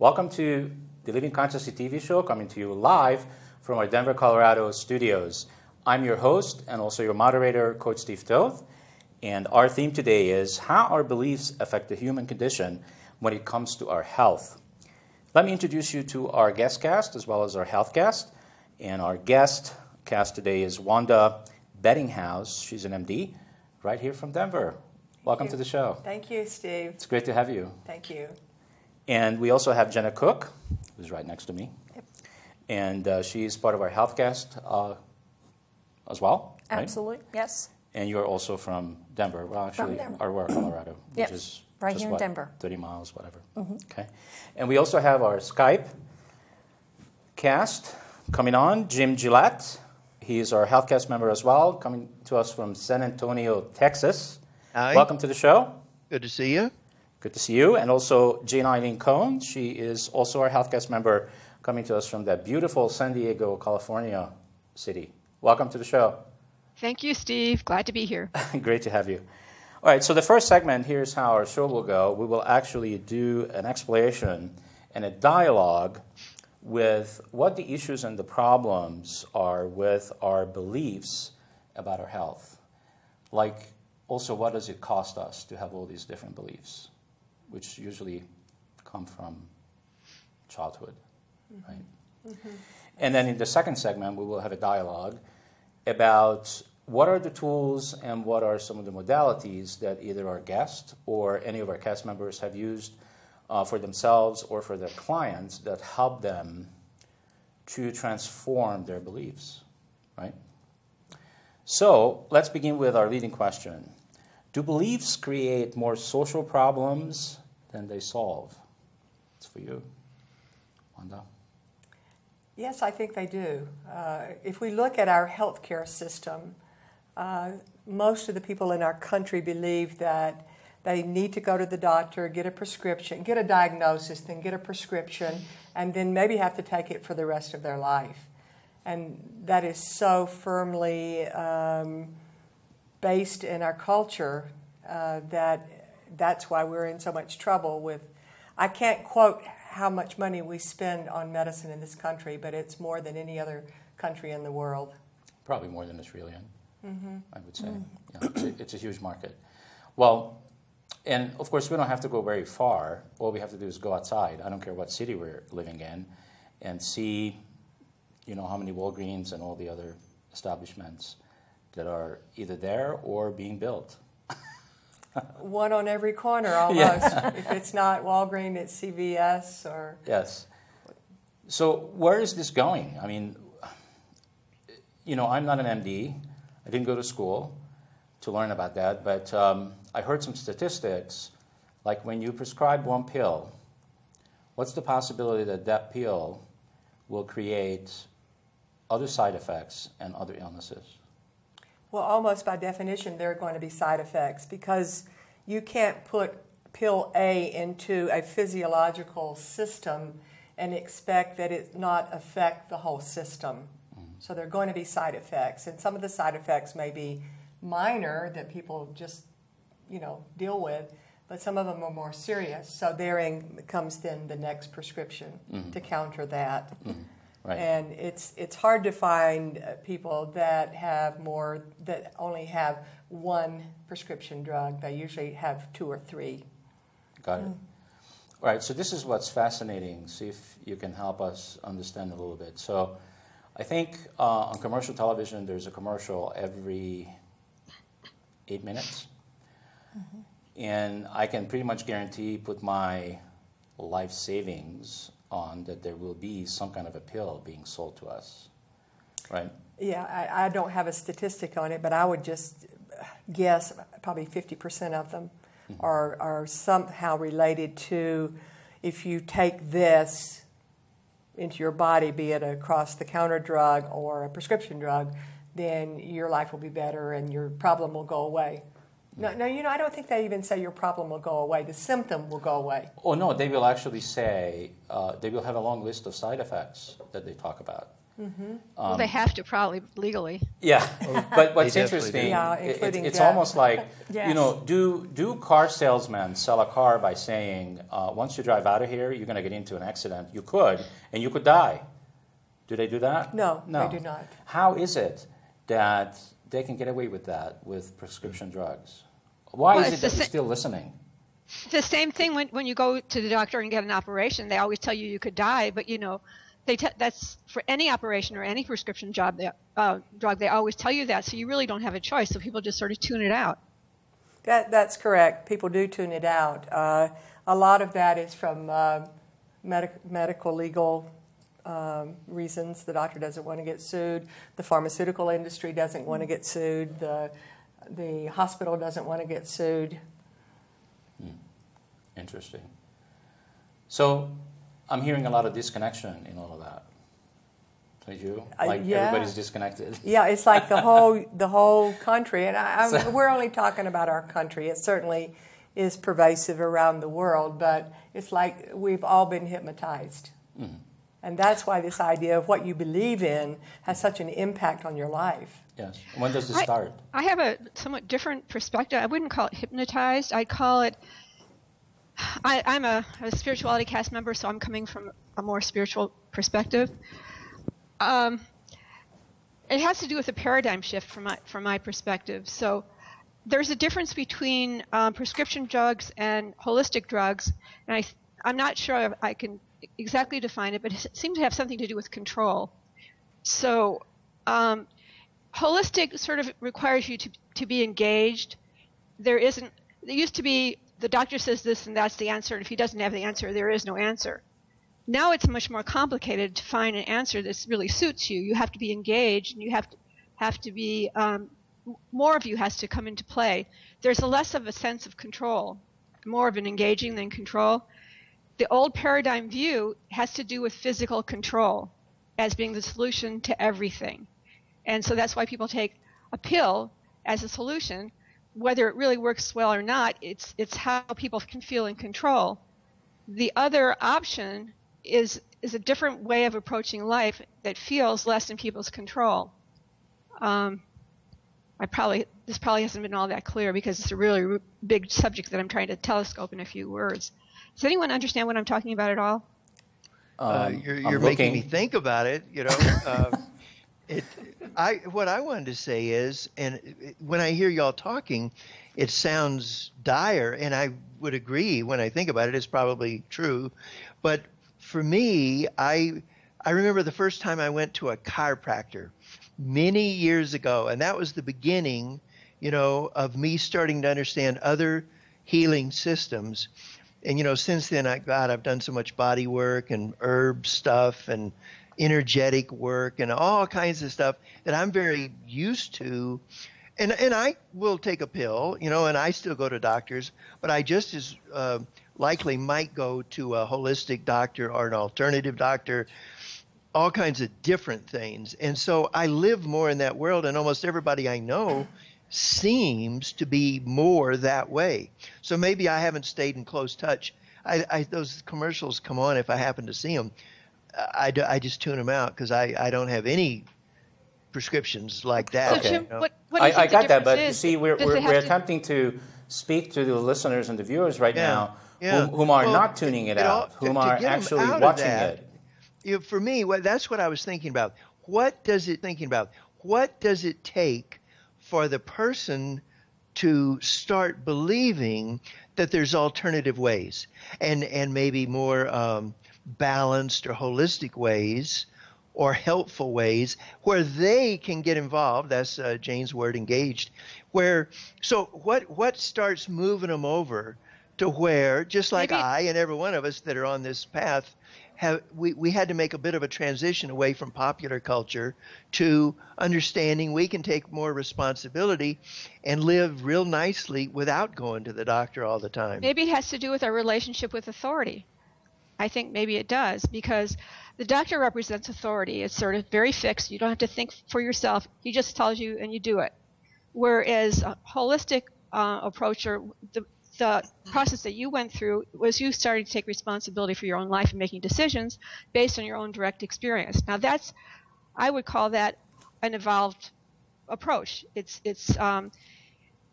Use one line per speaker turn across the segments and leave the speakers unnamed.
Welcome to the Living Consciously TV show, coming to you live from our Denver, Colorado studios. I'm your host and also your moderator, Coach Steve Toth. And our theme today is how our beliefs affect the human condition when it comes to our health. Let me introduce you to our guest cast as well as our health cast. And our guest cast today is Wanda Bedinghaus. She's an MD right here from Denver. Welcome to the show.
Thank you, Steve.
It's great to have you.
Thank you.
And we also have Jenna Cook, who's right next to me. Yep. And uh, she's part of our health cast uh, as well.
Right? Absolutely, yes.
And you're also from Denver. Well, actually,
from
Aurora, Colorado,
yep.
which is
right
just,
here
what,
in Denver.
30 miles, whatever.
Mm-hmm.
Okay. And we also have our Skype cast coming on, Jim Gillette. He is our healthcast member as well, coming to us from San Antonio, Texas.
Hi.
Welcome to the show.
Good to see you.
Good to see you. And also Jane Eileen Cohn. She is also our healthcast member coming to us from that beautiful San Diego, California city. Welcome to the show.
Thank you, Steve. Glad to be here.
Great to have you. All right, so the first segment, here's how our show will go. We will actually do an explanation and a dialogue with what the issues and the problems are with our beliefs about our health. Like, also, what does it cost us to have all these different beliefs, which usually come from childhood, mm-hmm. right? Mm-hmm. And then in the second segment, we will have a dialogue about what are the tools and what are some of the modalities that either our guest or any of our cast members have used uh, for themselves or for their clients that help them to transform their beliefs, right? So let's begin with our leading question. Do beliefs create more social problems than they solve? It's for you, Wanda.
Yes, I think they do. Uh, if we look at our healthcare system, uh, most of the people in our country believe that they need to go to the doctor, get a prescription, get a diagnosis, then get a prescription, and then maybe have to take it for the rest of their life. And that is so firmly um, based in our culture uh, that that's why we're in so much trouble with. I can't quote how much money we spend on medicine in this country, but it's more than any other country in the world.
Probably more than Australian,
mm-hmm.
I would say. Mm. Yeah, it's, a, it's a huge market. Well, and of course, we don't have to go very far. All we have to do is go outside. I don't care what city we're living in, and see, you know, how many Walgreens and all the other establishments that are either there or being built.
One on every corner, almost. Yeah. if it's not Walgreens, it's CVS or.
Yes. So where is this going? I mean, you know, I'm not an MD. I didn't go to school to learn about that, but um, I heard some statistics, like when you prescribe one pill, what's the possibility that that pill will create other side effects and other illnesses?
Well, almost by definition, there are going to be side effects because you can't put pill A into a physiological system and expect that it not affect the whole system. Mm-hmm. So there are going to be side effects, and some of the side effects may be minor that people just you know deal with, but some of them are more serious. So therein comes then the next prescription mm-hmm. to counter that. Mm-hmm. Right. And it's it's hard to find uh, people that have more that only have one prescription drug. They usually have two or three.
Got it. Mm. All right. So this is what's fascinating. See if you can help us understand a little bit. So, I think uh, on commercial television, there's a commercial every eight minutes. Mm-hmm. And I can pretty much guarantee, put my life savings on that there will be some kind of a pill being sold to us, right?
Yeah, I, I don't have a statistic on it, but I would just guess probably 50% of them mm-hmm. are, are somehow related to if you take this into your body, be it a cross the counter drug or a prescription drug, then your life will be better and your problem will go away. No, no, you know, I don't think they even say your problem will go away. The symptom will go away.
Oh, no, they will actually say, uh, they will have a long list of side effects that they talk about.
Mm-hmm.
well, they have to probably legally.
Yeah, but what's interesting,
yeah,
it, it's
death.
almost like, you know, do, do car salesmen sell a car by saying, uh, once you drive out of here, you're going to get into an accident? You could, and you could die. Do they do that?
No,
no.
they do not.
How is it that they can get away with that with prescription drugs? Why
Well,
is it that
the
you're still listening?
The same thing when, when you go to the doctor and get an operation, they always tell you you could die, but you know, they te- that's for any operation or any prescription job they, uh, drug. They always tell you that, so you really don't have a choice. So people just sort of tune it out.
That, that's correct. People do tune it out. Uh, a lot of that is from uh, medic- medical legal um, reasons. The doctor doesn't want to get sued. The pharmaceutical industry doesn't want to get sued. The, the hospital doesn't want to get sued.
Interesting. So I'm hearing a lot of disconnection in all of that. Don't you?
Uh,
Like
yeah.
everybody's disconnected.
Yeah, it's like the whole the whole country, and I, I'm, we're only talking about our country. It certainly is pervasive around the world, but it's like we've all been hypnotized, and that's why this idea of what you believe in has such an impact on your life.
Yes. When does
it
start?
I have a somewhat different perspective. I wouldn't call it hypnotized. I'd call it. I, I'm a, a spirituality cast member, so I'm coming from a more spiritual perspective. Um, it has to do with a paradigm shift from my from my perspective. So there's a difference between um, prescription drugs and holistic drugs, and I I'm not sure if I can exactly define it, but it seems to have something to do with control. So um, holistic sort of requires you to, to be engaged. There isn't, there used to be the doctor says this and that's the answer, and if he doesn't have the answer, there is no answer. Now it's much more complicated to find an answer that really suits you. You have to be engaged, and you have to have to be um, more of you has to come into play. There's less of a sense of control, more of an engaging than control. The old paradigm view has to do with physical control as being the solution to everything. And so that's why people take a pill as a solution. Whether it really works well or not, it's, it's how people can feel in control. The other option is, is a different way of approaching life that feels less in people's control. Um, I probably this probably hasn't been all that clear because it's a really big subject that I'm trying to telescope in a few words. Does anyone understand what I'm talking about at all?
Uh,
Um,
you're you're making me think about it. You know, uh, it. I what I wanted to say is, and when I hear y'all talking, it sounds dire, and I would agree. When I think about it, it's probably true. But for me, I I remember the first time I went to a chiropractor many years ago, and that was the beginning, you know, of me starting to understand other healing systems. And you know, since then, I God, I've done so much body work and herb stuff and energetic work and all kinds of stuff that I'm very used to. And and I will take a pill, you know, and I still go to doctors, but I just as uh, likely might go to a holistic doctor or an alternative doctor all kinds of different things. And so I live more in that world, and almost everybody I know seems to be more that way. So maybe I haven't stayed in close touch. I, I those commercials come on if I happen to see them. I, I just tune them out because I, I don't have any prescriptions like that.
So
Okay.
Jim,
you know.
what, what do you
I, I got that, but
difference
you
is?
see, we're,
Does
we're, we're
to-
attempting to speak to the listeners and the viewers right
Yeah,
now
yeah.
Whom, whom are
Well,
not tuning it,
it
out,
to-
whom
to
are
get 'em
actually watching
that,
it.
you know, for me, well, that's what I was thinking about. What does it thinking about? What does it take for the person to start believing that there's alternative ways and and maybe more um, balanced or holistic ways or helpful ways where they can get involved. That's uh, jane's word engaged where so what what starts moving them over to where just like
Maybe-
i and every one of us that are on this path have we, we had to make a bit of a transition away from popular culture to understanding we can take more responsibility and live real nicely without going to the doctor all the time
Maybe it has to do with our relationship with authority. I think maybe it does because the doctor represents authority. It's sort of very fixed. You don't have to think for yourself. He just tells you and you do it. Whereas a holistic uh, approach or the, the process that you went through was you started to take responsibility for your own life and making decisions based on your own direct experience. Now that's I would call that an evolved approach. It's it's um,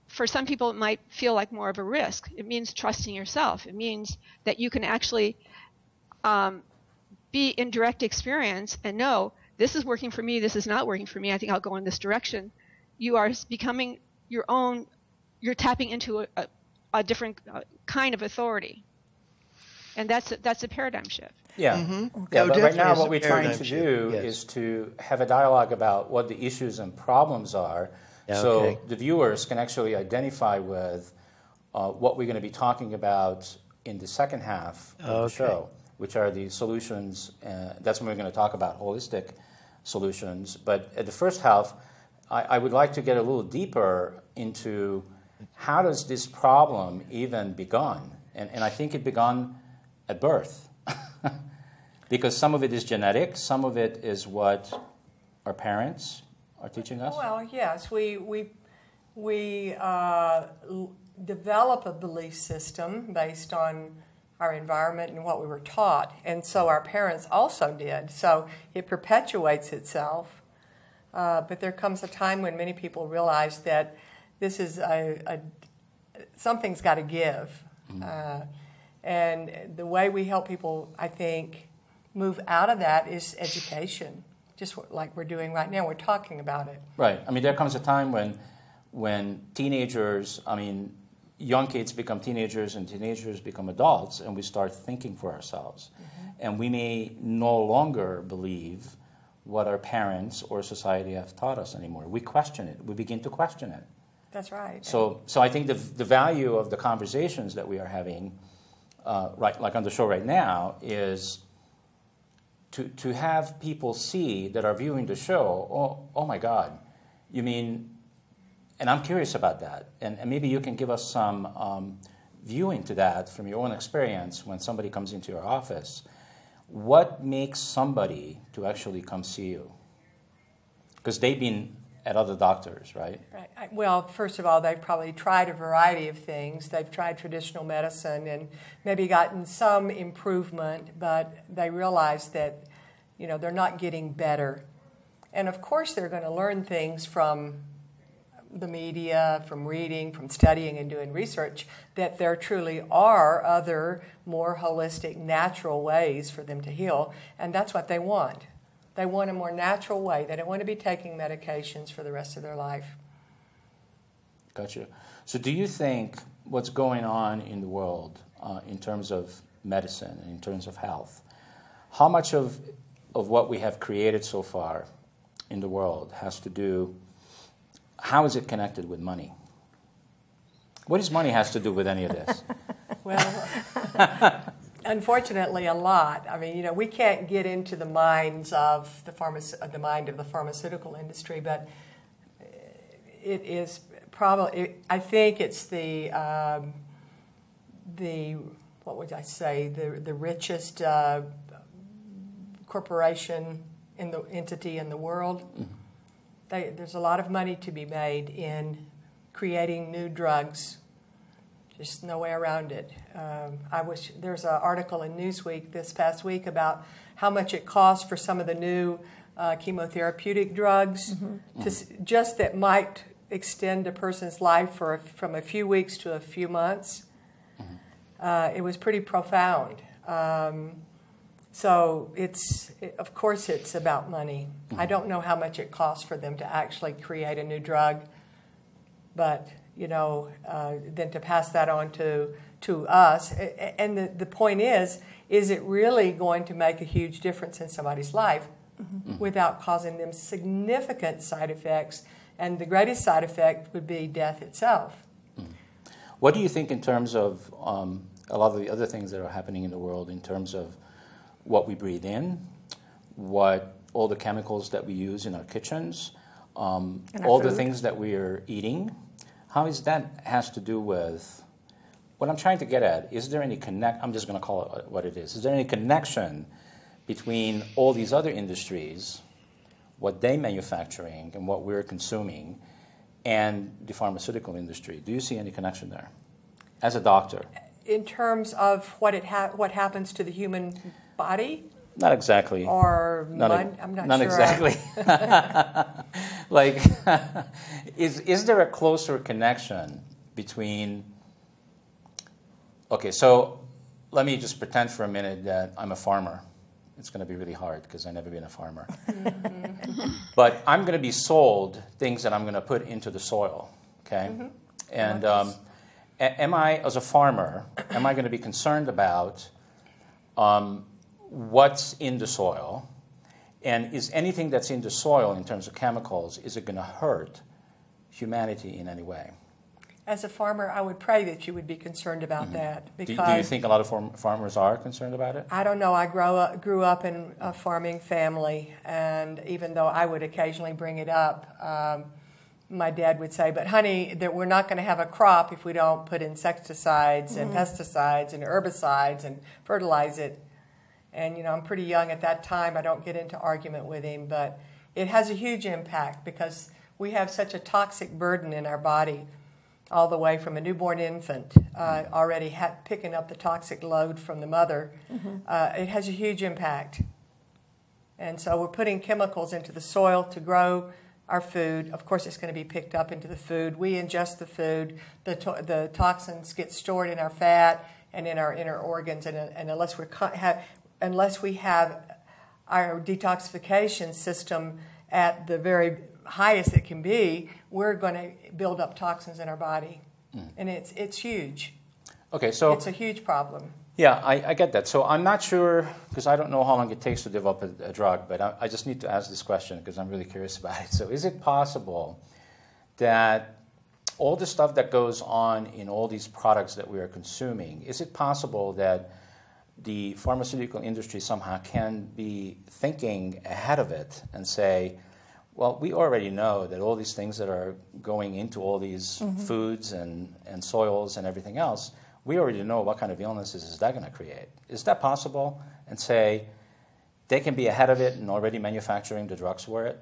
for some people it might feel like more of a risk. It means trusting yourself. It means that you can actually um, be in direct experience and know this is working for me. This is not working for me. I think I'll go in this direction. You are becoming your own. You're tapping into a, a, a different uh, kind of authority, and that's a, that's a paradigm shift.
Yeah,
Mm-hmm.
yeah.
Oh,
but right now, what we're trying to
shift,
do
yes.
is to have a dialogue about what the issues and problems are,
Yeah,
so
okay.
the viewers can actually identify with uh, what we're going to be talking about in the second half of the show, which are the solutions. Uh, that's when we're going to talk about holistic solutions. But at the first half, I, I would like to get a little deeper into how does this problem even begun, and, and I think it began at birth. because some of it is genetic, some of it is what our parents are teaching us.
Well, yes, we we we uh, develop a belief system based on our environment and what we were taught, and so our parents also did. So it perpetuates itself. Uh, but there comes a time when many people realize that this is a, a something's got to give. Uh, and the way we help people, I think, move out of that is education, just like we're doing right now. We're talking about it.
Right. I mean, there comes a time when, when teenagers, I mean, young kids become teenagers and teenagers become adults, and we start thinking for ourselves. And we may no longer believe what our parents or society have taught us anymore. We question it. We begin to question it.
That's right.
So, so I think the, the value of the conversations that we are having, uh, right, like on the show right now, is to, to have people see that are viewing the show, oh, oh my God, you mean, and I'm curious about that. And, and maybe you can give us some um, viewing to that from your own experience when somebody comes into your office. What makes somebody to actually come see you? Because they've been at other doctors, right?
Right. Well, first of all, they've probably tried a variety of things. They've tried traditional medicine and maybe gotten some improvement, but they realize that, you know, they're not getting better. And of course, they're going to learn things from the media, from reading, from studying and doing research, that there truly are other more holistic, natural ways for them to heal. And that's what they want. They want a more natural way. They don't want to be taking medications for the rest of their life.
Gotcha. So, do you think what's going on in the world uh, in terms of medicine and in terms of health, how much of, of what we have created so far in the world has to do, how is it connected with money? What does money has to do with any of this?
Well, unfortunately, a lot. I mean, you know, we can't get into the minds of the pharmac- uh, the mind of the pharmaceutical industry, but it is probably. I think it's the um, the what would I say the the richest uh, corporation in the entity in the world. They, there's a lot of money to be made in creating new drugs just no way around it. Um, I wish there's an article in Newsweek this past week about how much it costs for some of the new uh, chemotherapeutic drugs, to, just that might extend a person's life for a, from a few weeks to a few months. Uh, it was pretty profound. Um, so it's, it, of course, it's about money. I don't know how much it costs for them to actually create a new drug but you know, uh, then to pass that on to to us. A- a- And the, the point is, is it really going to make a huge difference in somebody's life without causing them significant side effects? And the greatest side effect would be death itself.
What do you think in terms of um, a lot of the other things that are happening in the world, in terms of what we breathe in, what all the chemicals that we use in our kitchens, um,
And our
all the things that we are eating? How is that has to do with what I'm trying to get at? Is there any connect? I'm just going to call it what it is. Is there any connection between all these other industries, what they're manufacturing and what we're consuming, and the pharmaceutical industry? Do you see any connection there? As a doctor,
In terms of what it ha- what happens to the human body,
Not exactly.
Or
Not,
mud? I'm not,
not
sure.
exactly. like, is, is there a closer connection between. Okay, so let me just pretend for a minute that I'm a farmer. It's going to be really hard because I've never been a farmer. but I'm going to be sold things that I'm going to put into the soil, okay? And um, a- am I, as a farmer, am I going to be concerned about um, what's in the soil? And is anything that's in the soil in terms of chemicals, is it going to hurt humanity in any way?
As a farmer, I would pray that you would be concerned about
Mm-hmm.
that
Do,
because
do you think a lot of farm, farmers are concerned about it?
I don't know. I grow up, grew up in a farming family, and even though I would occasionally bring it up, um, my dad would say, "But honey, that we're not going to have a crop if we don't put insecticides and pesticides and herbicides and fertilize it." And you know, I'm pretty young at that time. I don't get into argument with him, but it has a huge impact because we have such a toxic burden in our body all the way from a newborn infant, uh, already ha- picking up the toxic load from the mother, uh, it has a huge impact. And so we're putting chemicals into the soil to grow our food. Of course, it's going to be picked up into the food. We ingest the food. The, to- the toxins get stored in our fat and in our inner organs. And, and unless, we're have, unless we have our detoxification system at the very highest it can be, we're going to build up toxins in our body. Hmm. And it's, it's huge.
Okay, so
It's a huge problem.
yeah, I, I get that. So I'm not sure because I don't know how long it takes to develop a, a drug, but I, I just need to ask this question because I'm really curious about it. So is it possible that all the stuff that goes on in all these products that we are consuming, is it possible that the pharmaceutical industry somehow can be thinking ahead of it and say, well, we already know that all these things that are going into all these foods and, and soils and everything else, we already know what kind of illnesses is that going to create. Is that possible? And say they can be ahead of it and already manufacturing the drugs for it?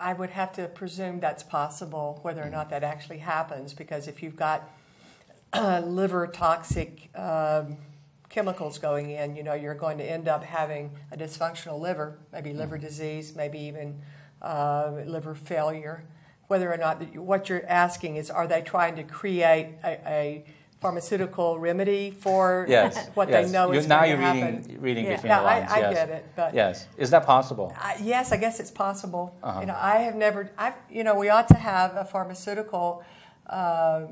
I would have to presume that's possible, whether or not that actually happens, because if you've got uh, liver toxic um, chemicals going in, you know, you're going to end up having a dysfunctional liver, maybe liver disease, maybe even uh, liver failure. Whether or not what you're asking is, are they trying to create a, a pharmaceutical remedy for
Yes.
what
yes.
they know
You-
is
now
going
you're
to happen?
reading, reading
Yeah.
between
Yeah,
the lines.
I, I
yes.
get it, but
yes. Is that possible?
I, yes, I guess it's possible.
Uh-huh.
You know, I have never. I've you know, we ought to have a pharmaceutical uh,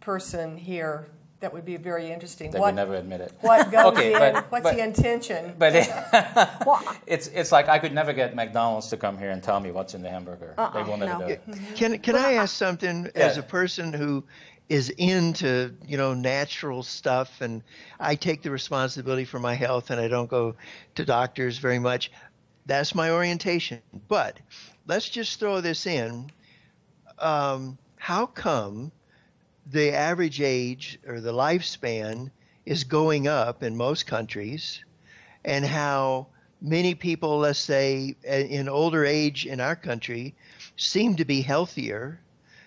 person here. That would be very interesting.
They
what
would never admit it.
what goes
Okay,
in?
but-
what's
but-
the intention?
But it, it's, it's like I could never get McDonald's to come here and tell me what's in the hamburger. they will never
no.
do it.
Can can I ask something as a person who is into you know natural stuff and I take the responsibility for my health and I don't go to doctors very much. That's my orientation. But let's just throw this in. Um, how come the average age or the lifespan is going up in most countries, and how many people, let's say, in older age in our country, seem to be healthier,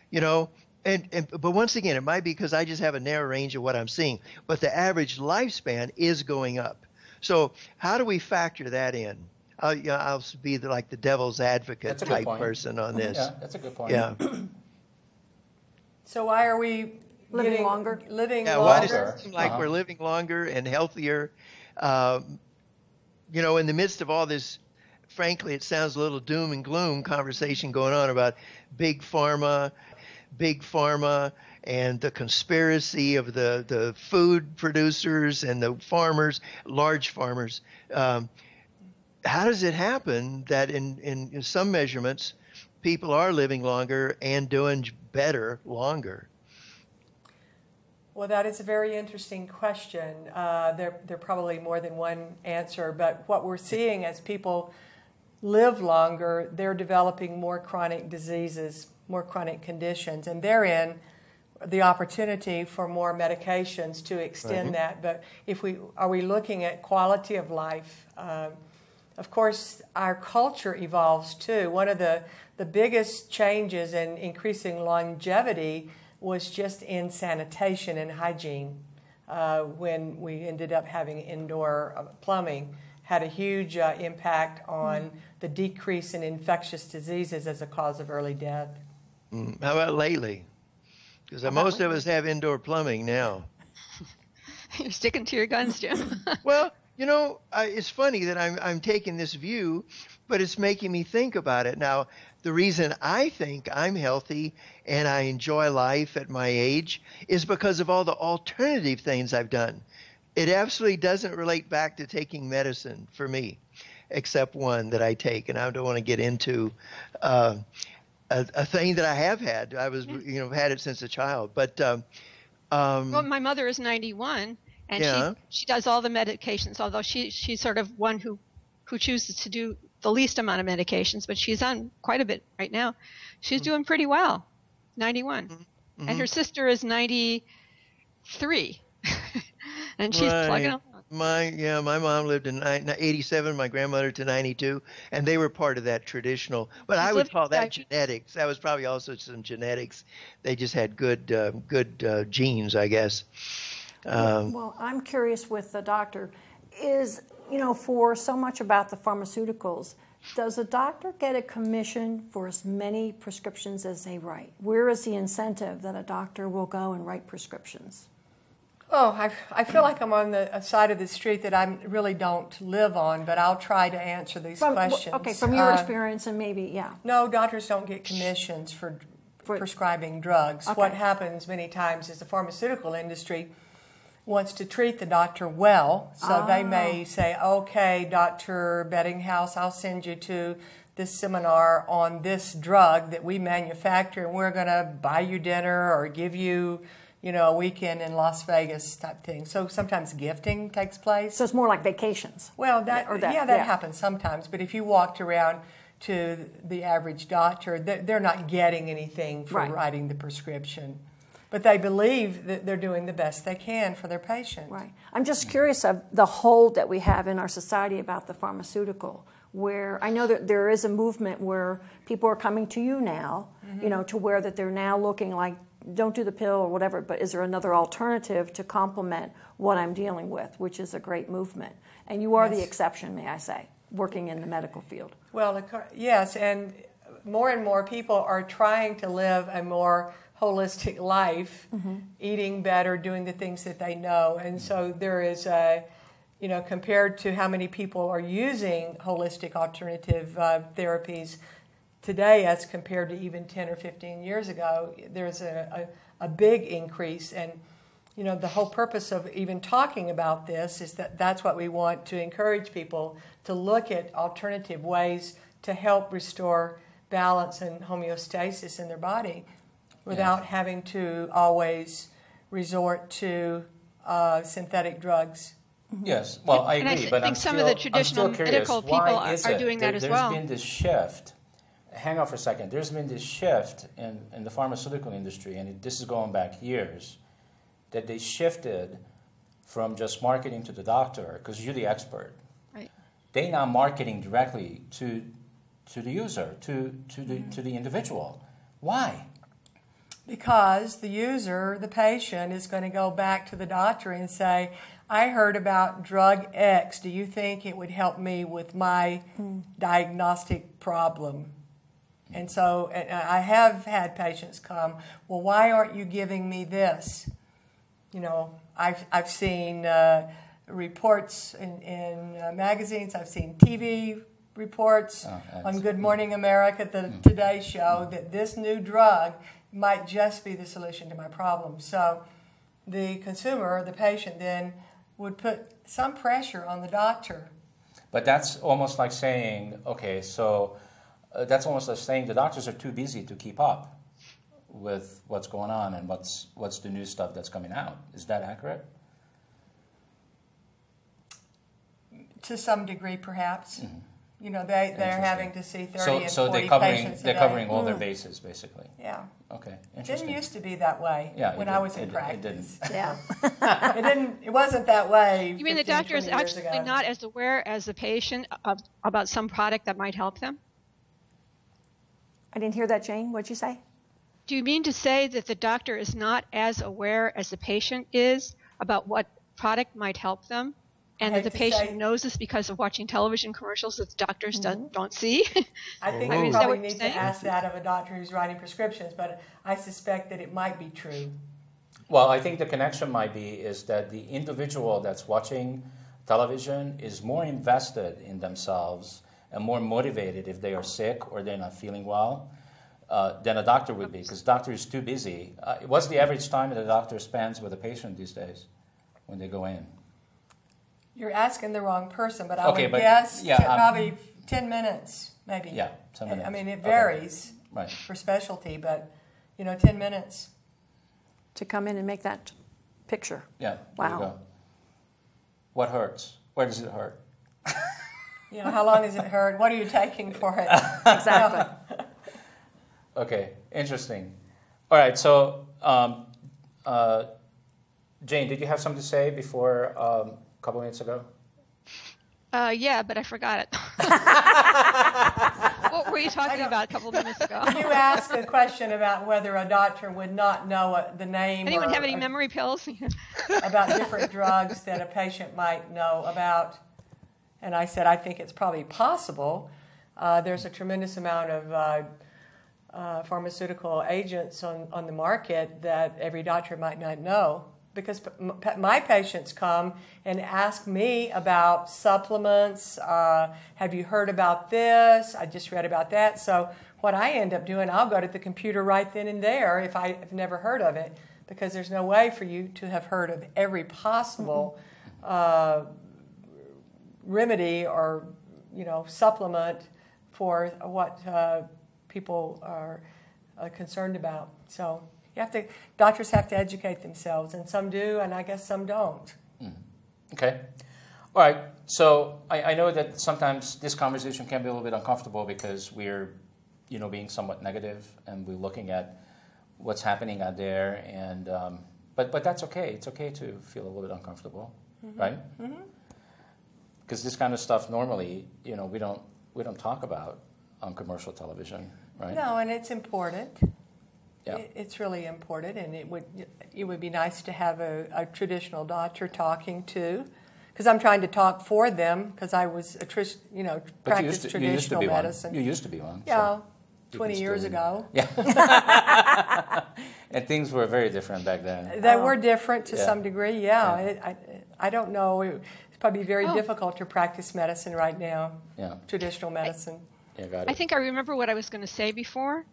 you know. And, and but once again, it might be because I just have a narrow range of what I'm seeing, but the average lifespan is going up. So how do we factor that in? I'll, you know, I'll be the, like the devil's advocate
That's a good
type
point.
person on mm-hmm. this.
Yeah, that's a good point.
Yeah.
so why are we
Living
getting-
longer?
Living
Yeah, why
longer.
does it seem like
Uh-huh.
we're living longer and healthier? Um, you know, in the midst of all this, frankly, it sounds a little doom and gloom conversation going on about big pharma, big pharma, and the conspiracy of the, the food producers and the farmers, large farmers. Um, how does it happen that in, in, in some measurements, people are living longer and doing better longer?
Well, that is a very interesting question. Uh, there, there are probably more than one answer, but what we're seeing as people live longer, they're developing more chronic diseases, more chronic conditions, and therein the opportunity for more medications to extend that. But if we are we looking at quality of life, um, of course, our culture evolves too. One of the, the biggest changes in increasing longevity was just in sanitation and hygiene uh, when we ended up having indoor uh, plumbing. had a huge uh, impact on the decrease in infectious diseases as a cause of early death.
Mm, How about lately? Because most of us have indoor plumbing now.
You're sticking to your guns, Jim.
Well, you know, I, it's funny that I'm I'm taking this view, but it's making me think about it now. The reason I think I'm healthy and I enjoy life at my age is because of all the alternative things I've done. It absolutely doesn't relate back to taking medicine for me, except one that I take, and I don't want to get into. Uh, a, a thing that I have had. I was, you know, had it since a child. But um, um,
well, my mother is 91, and
Yeah.
she she does all the medications. Although she she's sort of one who who chooses to do the least amount of medications, but she's on quite a bit right now. She's doing pretty well. 91, and her sister is 93, and she's plugging
Right.
along.
My yeah, my mom lived in ni- ni- 87, my grandmother to 92, and they were part of that traditional. But I would call that genetics. That was probably also some genetics. They just had good uh, good uh, genes, I guess. Um,
Well, I'm curious with the doctor, is, you know, for so much about the pharmaceuticals, does a doctor get a commission for as many prescriptions as they write? Where is the incentive that a doctor will go and write prescriptions?
Oh, I, I feel like I'm on the side of the street that I really don't live on, but I'll try to answer these
From,
questions.
okay, from your
Uh,
experience and maybe, yeah.
No, doctors don't get commissions for,
For-
prescribing drugs. What happens many times is the pharmaceutical industry wants to treat the doctor well, so they
Ah.
may say, "Okay, Doctor Bedinghaus, I'll send you to this seminar on this drug that we manufacture, and we're going to buy you dinner or give you." You know, a weekend in Las Vegas type thing. So sometimes gifting takes place.
So it's more like vacations.
Well, that,
Or that,
yeah, that
yeah.
happens sometimes. But if you walked around to the average doctor, they're, they're not getting anything for
Right.
writing the prescription. But they believe that they're doing the best they can for their patient.
Right. I'm just curious of the hold that we have in our society about the pharmaceutical. Where I know that there is a movement where people are coming to you now, you mm-hmm. know, to where that they're now looking like, don't do the pill or whatever, but is there another alternative to complement what I'm dealing with, which is a great movement. And you are the exception, may I say, working in the medical field.
Well, yes, and more and more people are trying to live a more holistic life, eating better, doing the things that they know. And so there is a, you know, compared to how many people are using holistic alternative uh, therapies today as compared to even 10 or 15 years ago, there's a, a, a big increase. And, you know, the whole purpose of even talking about this is that that's what we want to encourage people to look at alternative ways to help restore balance and homeostasis in their body without having to always resort to uh, synthetic drugs.
Yes, well, I
And I
agree,
th-
but
think
I'm
some of
still,
the traditional
curious,
medical people
why
are-
is
are
it?
doing that
There-
as
there's
well.
There's been this shift. Hang on for a second. There's been this shift in, in the pharmaceutical industry, and it, this is going back years, that they shifted from just marketing to the doctor, because you're the expert.
Right.
They now marketing directly to to the user, to to the
Mm-hmm.
to the individual. Why?
Because the user, the patient, is going to go back to the doctor and say, I heard about drug X. Do you think it would help me with my diagnostic problem? And so and I have had patients come, well, why aren't you giving me this? You know, I've, I've seen uh, reports in, in uh, magazines, I've seen TV reports
Oh,
on Good Morning America, the Today Show, that this new drug might just be the solution to my problem. So the consumer, or the patient, then would put some pressure on the doctor.
But that's almost like saying, okay, so uh, that's almost like saying the doctors are too busy to keep up with what's going on and what's what's the new stuff that's coming out. Is that accurate?
To some degree, perhaps. You know, they, they're having to see 30
so
and
so
40
they're covering
patients a
they're
day.
covering all their hmm. bases basically.
Yeah.
Okay,
It
interesting.
didn't used to be that way
Yeah, it
when I was in
it- it
practice.
Yeah.
it didn't. It wasn't that way.
You mean the doctor is actually
ago.
not as aware as the patient of, about some product that might help them?
I didn't hear that, Jane. What'd you say?
Do you mean to say that the doctor is not as aware as the patient is about what product might help them? And
hate
that the
to say-
patient knows this because of watching television commercials that the doctors
Mm-hmm.
don't, don't see.
I think
Oh.
we
Is
probably
what you're
need to ask that of a doctor who's writing prescriptions, but I suspect that it might be true.
Well, I think the connection might be is that the individual that's watching television is more invested in themselves and more motivated if they are sick or they're not feeling well uh, than a doctor would be, because doctor is too busy. Uh, what's the average time that a doctor spends with a patient these days when they go in?
You're asking the wrong person, but I
Okay,
would
but-
guess
yeah,
t-
I'm-
probably 10 minutes, maybe.
Yeah, 10
I- I mean, it
Okay.
varies
Right.
for specialty, but, you know, 10 minutes.
to come in and make that picture.
Yeah.
Wow.
What hurts? Where does it hurt?
You know, how long has it hurt? What are you taking for it?
Exactly.
Okay, interesting. All right, so um, uh, Jane, did you have something to say before um, a couple minutes ago?
Uh, yeah, but I forgot it. what were you talking about a couple minutes ago?
You asked a question about whether a doctor would not know uh, the name
Anyone
or
have any
a-
memory pills?
about different drugs that a patient might know about. And I said, I think it's probably possible. Uh, there's a tremendous amount of uh, uh, pharmaceutical agents on, on the market that every doctor might not know. Because p- m- pa- my patients come and ask me about supplements. Uh, have you heard about this? I just read about that. So, what I end up doing, I'll go to the computer right then and there if I have never heard of it, because there's no way for you to have heard of every possible uh, remedy or you know supplement for what uh, people are uh, concerned about. So you have to doctors have to educate themselves, and some do, and I guess some don't. Mm-hmm.
Okay. All right. So I, I know that sometimes this conversation can be a little bit uncomfortable because we're, you know, being somewhat negative and we're looking at what's happening out there, and um, but but that's okay. It's okay to feel a little bit uncomfortable, mm-hmm. right? Mm-hmm. Because this kind of stuff normally, you know, we don't we don't talk about on commercial television, right?
No, and it's important.
Yeah.
It's really important, and it would it would be nice to have a, a traditional doctor talking to, because I'm trying to talk for them because I was a tris, you know
But you
practiced
used you to
traditional
be
medicine.
one. You used to be one.
yeah,
you can
20 years
still-
ago.
Yeah. and things were very different back then.
They were different to
Yeah.
some degree, yeah.
Yeah.
It, I, I don't know. It's probably very
Oh.
difficult to practice medicine right now,
Yeah.
traditional medicine.
Yeah, got it.
I think I remember what I was going to say before,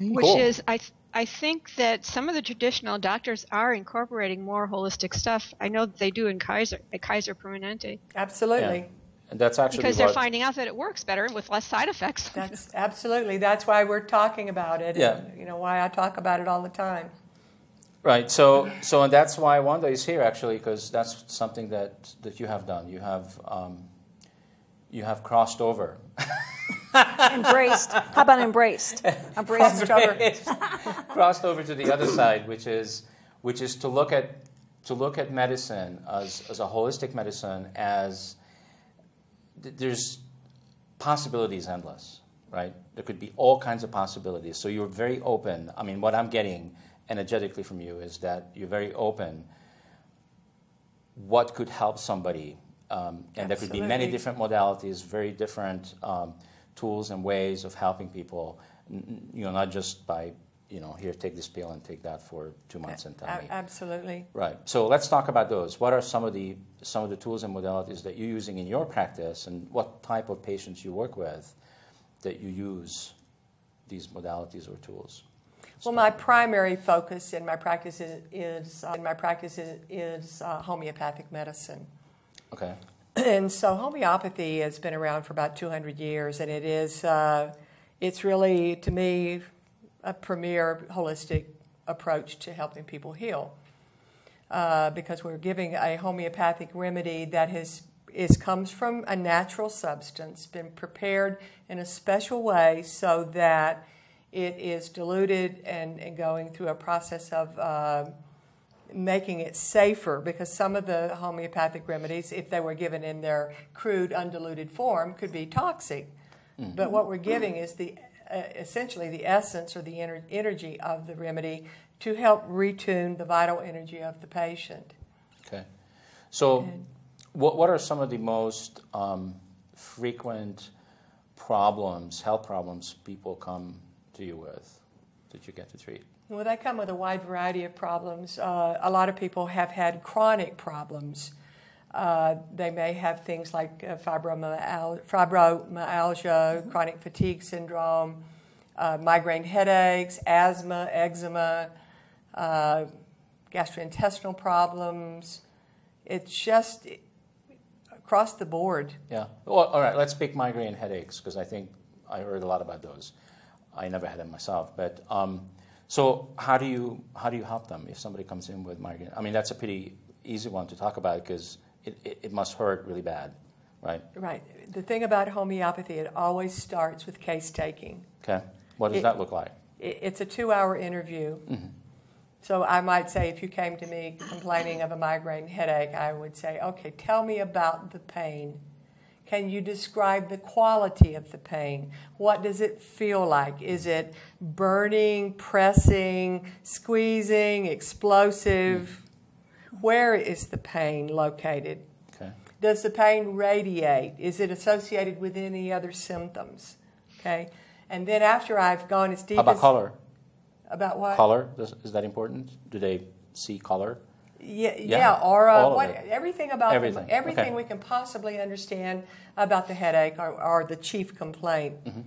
which
Cool.
is I th- I think that some of the traditional doctors are incorporating more holistic stuff. I know that they do in Kaiser at Kaiser Permanente
Absolutely.
Yeah. And that's actually
because they're
what,
finding out that it works better with less side effects.
That's absolutely. That's why we're talking about it.
Yeah.
And, you know why I talk about it all the time.
Right. So, so and that's why Wanda is here actually, because that's something that, that you have done. You have um, you have crossed over.
embraced. How about embraced? Embraced.
Crossed over.
crossed over to the other side, which is which is to look at to look at medicine as, as a holistic medicine as th- there's possibilities endless, right? There could be all kinds of possibilities. So you're very open. I mean, what I'm getting energetically from you is that you're very open. What could help somebody, um, and there could be many different modalities, very different um, tools and ways of helping people. You know, not just by you know, here take this pill and take that for two months and tell
A-
me.
absolutely.
Right. So let's talk about those. What are some of the some of the tools and modalities that you're using in your practice, and what type of patients you work with that you use these modalities or tools?
Well, my primary focus in my practice is, is uh, in my practice is, is uh, homeopathic medicine.
Okay.
And so homeopathy has been around for about 200 years, and it is uh, it's really to me a premier holistic approach to helping people heal. Uh, because we're giving a homeopathic remedy that has is comes from a natural substance, been prepared in a special way so that it is diluted and, and going through a process of uh, making it safer because some of the homeopathic remedies, if they were given in their crude, undiluted form, could be toxic. But what we're giving is the uh, essentially the essence or the ener- energy of the remedy to help retune the vital energy of the patient.
Okay. So, what, what are some of the most um, frequent problems, health problems, people come to you with that you get to treat?
Well, they come with a wide variety of problems. Uh, a lot of people have had chronic problems. Uh, they may have things like uh, fibromyalgia, fibromyalgia chronic fatigue syndrome, uh, migraine headaches, asthma, eczema, uh, gastrointestinal problems. It's just across the board.
Yeah. Well, all right. Let's pick migraine headaches because I think I heard a lot about those. I never had them myself, but um, so how do you how do you help them if somebody comes in with migraine? I mean, that's a pretty easy one to talk about because it, it, it must hurt really bad, right?
Right. The thing about homeopathy, it always starts with case taking.
Okay. What does
It-
that look like?
It- It's a two hour interview. Mm-hmm. So I might say, if you came to me complaining of a migraine headache, I would say, okay, tell me about the pain. Can you describe the quality of the pain? What does it feel like? Is it burning, pressing, squeezing, explosive? Where is the pain located?
Okay.
Does the pain radiate? Is it associated with any other symptoms? Okay. And then after I've gone as deep
How about
as
color?
about what?
Color is that important? Do they see color?
Yeah,
Yeah,
yeah, aura,
all of
what,
it.
everything about the-
Everything,
everything
okay.
we can possibly understand about the headache or, or the chief complaint.
Mm-hmm.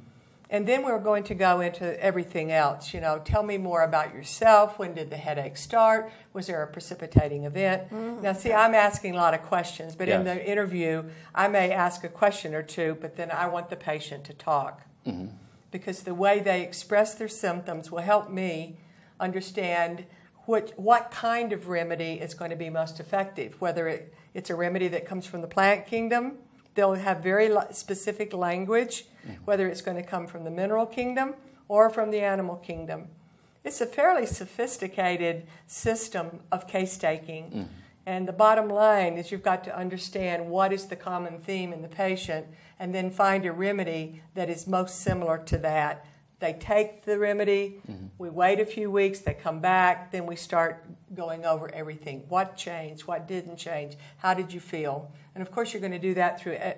And then we're going to go into everything else. You know, tell me more about yourself. When did the headache start? Was there a precipitating event? Now, see, I'm asking a lot of questions, but in the interview, I may ask a question or two, but then I want the patient to talk
Mm-hmm.
because the way they express their symptoms will help me understand what, what kind of remedy is going to be most effective. Whether it, it's a remedy that comes from the plant kingdom, they'll have very specific language, mm-hmm. whether it's going to come from the mineral kingdom or from the animal kingdom. It's a fairly sophisticated system of case taking. Mm-hmm. And the bottom line is you've got to understand what is the common theme in the patient and then find a remedy that is most similar to that. They take the remedy, we wait a few weeks, they come back, then we start going over everything. What changed? What didn't change? How did you feel? And of course, you're going to do that through eh,